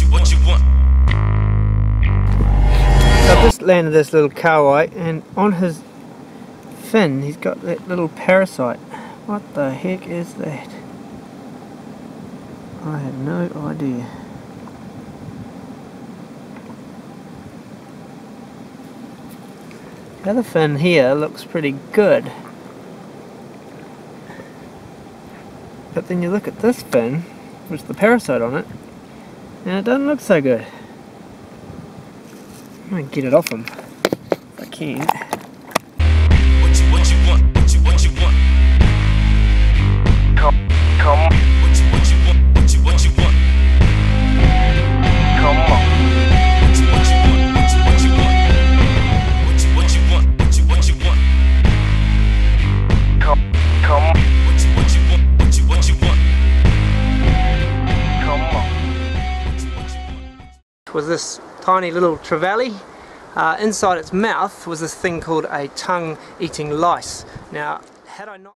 You, what you want? So I've just landed this little kahawai and on his fin he's got that little parasite. What the heck is that? I have no idea. The other fin here looks pretty good. But then you look at this fin, with the parasite on it, and it doesn't look so good. I'm gonna get it off him I can. What you, what you want? What you, what you want? Come, come, was this tiny little trevally. Uh, inside its mouth was this thing called a tongue-eating lice. Now, had I not